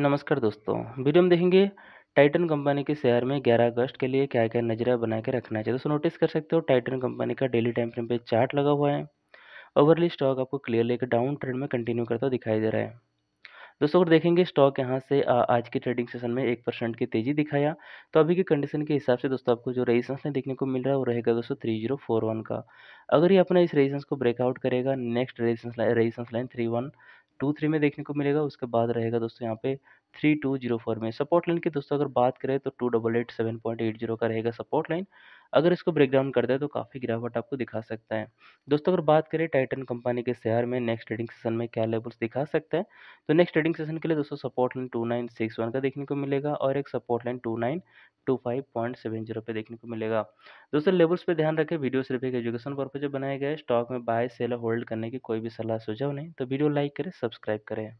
नमस्कार दोस्तों। वीडियो में देखेंगे टाइटन कंपनी के शेयर में 11 अगस्त के लिए क्या क्या नज़रिया बना के रखना चाहिए दोस्तों नोटिस कर सकते हो टाइटन कंपनी का डेली टाइम फ्रेम पे चार्ट लगा हुआ है। ओवरली स्टॉक आपको क्लियरली एक डाउन ट्रेंड में कंटिन्यू करता हुआ दिखाई दे रहा है। दोस्तों अगर देखेंगे स्टॉक यहाँ से आ, आज के ट्रेडिंग सेशन में एक परसेंट की तेज़ी दिखाया। तो अभी की कंडीशन के हिसाब से दोस्तों आपको जो रेजिस्टेंस देखने को मिल रहा है वो रहेगा दोस्तों थ्री ज़ीरो फोर वन का। अगर ये अपना इस रेजिस्टेंस को ब्रेकआउट करेगा next resistance line resistance line three one two three में देखने को मिलेगा, उसके बाद रहेगा दोस्तों यहाँ पे थ्री टू ज़ीरो फोर में। सपोर्ट लाइन की दोस्तों अगर बात करें तो two double eight seven point eight zero का रहेगा सपोर्ट लाइन। अगर इसको ब्रेक डाउन करता है तो काफ़ी गिरावट आपको दिखा सकता है। दोस्तों अगर बात करें टाइटन कंपनी के शेयर में, नेक्स्ट ट्रेडिंग सेशन में क्या लेवल्स दिखा सकता है? तो नेक्स्ट ट्रेडिंग सेशन के लिए दोस्तों support line two nine six one का देखने को मिलेगा और एक support line two nine two five point seven zero पे देखने को मिलेगा। दोस्तों लेवल्स पे ध्यान रखें, वीडियो सिर्फ़ एक एजुकेशन पर्पज बनाए गए स्टॉक में बाय, सेल होल्ड करने की कोई भी सलाह, सुझाव नहीं। तो वीडियो लाइक करें, सब्सक्राइब करें।